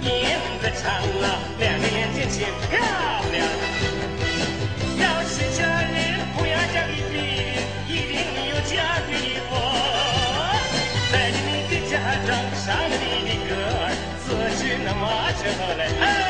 名字长了，两个眼睛就漂亮。要是嫁人，不要嫁给你，一定要嫁给我。带着你的嫁妆，唱着你的歌，坐骑那马车来。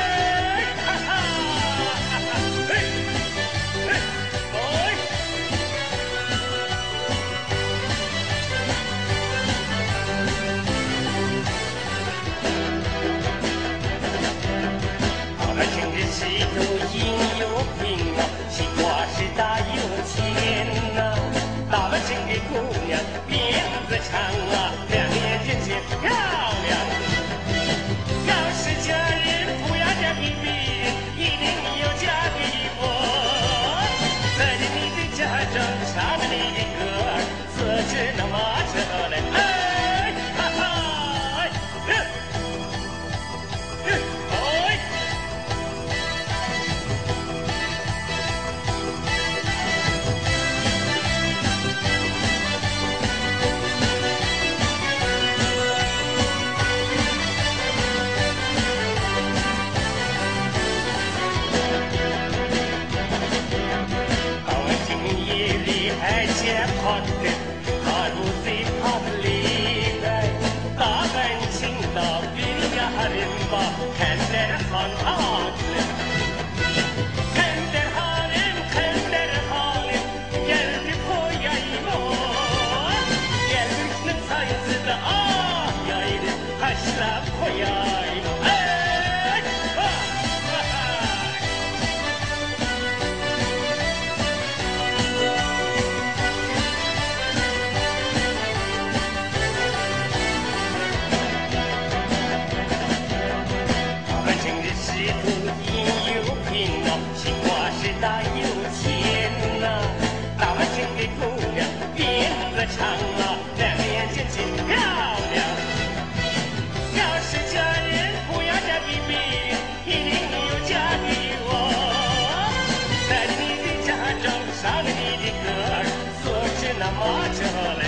长啊，两个眼睛真漂亮。要是嫁人，不要嫁比比，一定要嫁给我。在你的家中，少了你的歌儿，坐着那马车嘞。